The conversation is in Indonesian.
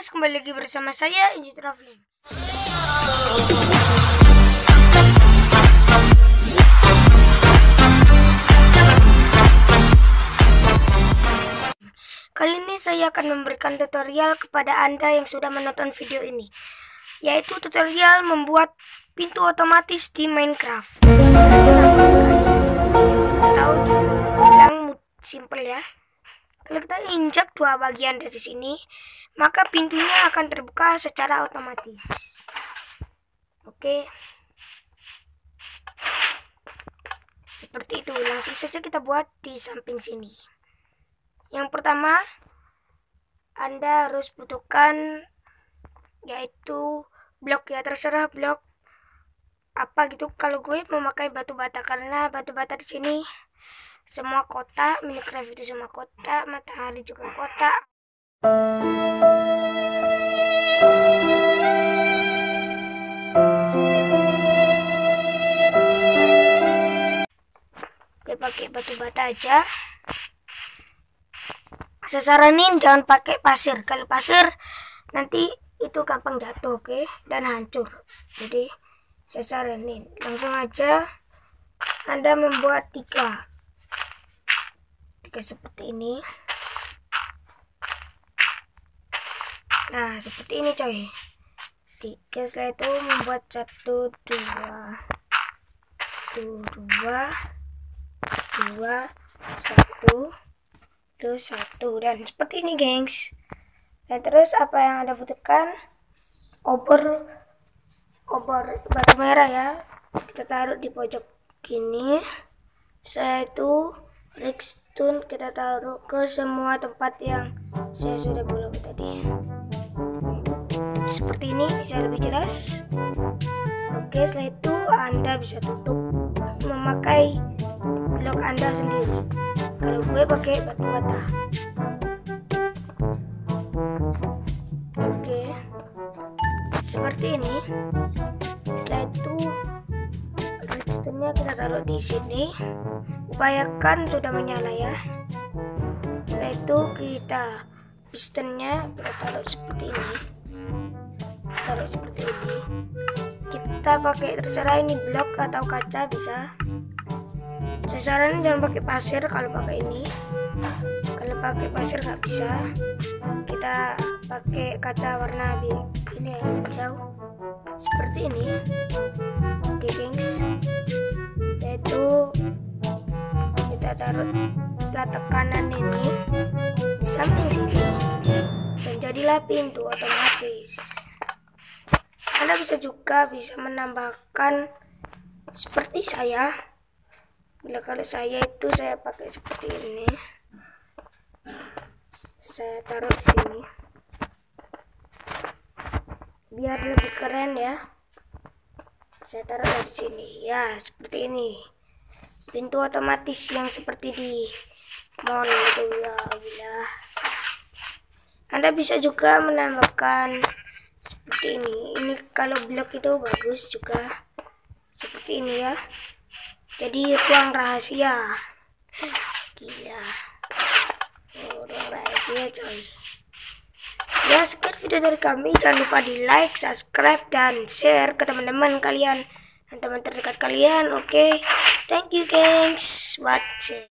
gengs, kembali lagi bersama saya Inji Traveling. Kali ini saya akan memberikan tutorial kepada Anda yang sudah menonton video ini, yaitu tutorial membuat pintu otomatis di Minecraft. Tahu bilang simple ya. Kalau kita injak dua bagian dari sini, maka pintunya akan terbuka secara otomatis. Oke. Seperti itu, langsung saja kita buat di samping sini. Yang pertama, Anda harus butuhkan yaitu blok ya, terserah blok apa gitu. Kalau gue memakai batu bata karena batu bata di sini semua kota Minecraft itu semua kota matahari juga kota. Oke pakai batu bata aja. Saya saranin jangan pakai pasir. Kalau pasir nanti itu gampang jatuh oke? Dan hancur. Jadi saya saranin langsung aja. Anda membuat tiga jika seperti ini. Nah seperti ini coy. Tiga setelah itu membuat satu dua dua dua satu itu satu. Dan seperti ini gengs. Dan terus apa yang ada butuhkan? Obor obor batu merah ya. Kita taruh di pojok gini. Saya itu Redstone kita taruh ke semua tempat yang saya sudah belum tadi. Seperti ini bisa lebih jelas. Oke, setelah itu Anda bisa tutup memakai blok Anda sendiri. Kalau gue pakai batu bata. Oke. Seperti ini. Setelah itu redstone-nya kita taruh di sini. Upayakan sudah menyala ya. Setelah itu kita pistonnya kita taruh seperti ini. Taruh seperti ini. Kita pakai terserah ini blok atau kaca bisa. Saya jangan pakai pasir kalau pakai ini. Kalau pakai pasir nggak bisa. Kita pakai kaca warna ini ya jauh seperti ini yaitu kita taruh plat tekanan ini di samping sini dan jadilah pintu otomatis. Anda bisa juga bisa menambahkan seperti saya. Bila kalau saya itu saya pakai seperti ini. Saya taruh sini. Biar lebih keren ya. Saya taruh di sini. Ya seperti ini pintu otomatis yang seperti di mall itu ya gila anda bisa juga menambahkan seperti ini. Ini kalau blok itu bagus juga. Seperti ini ya. Jadi ruang rahasia. Gila. Ruang rahasia coy. Ya sekian video dari kami. Jangan lupa di like subscribe dan share ke teman-teman kalian. Dan teman terdekat kalian oke. okay? Thank you, gangs, watching.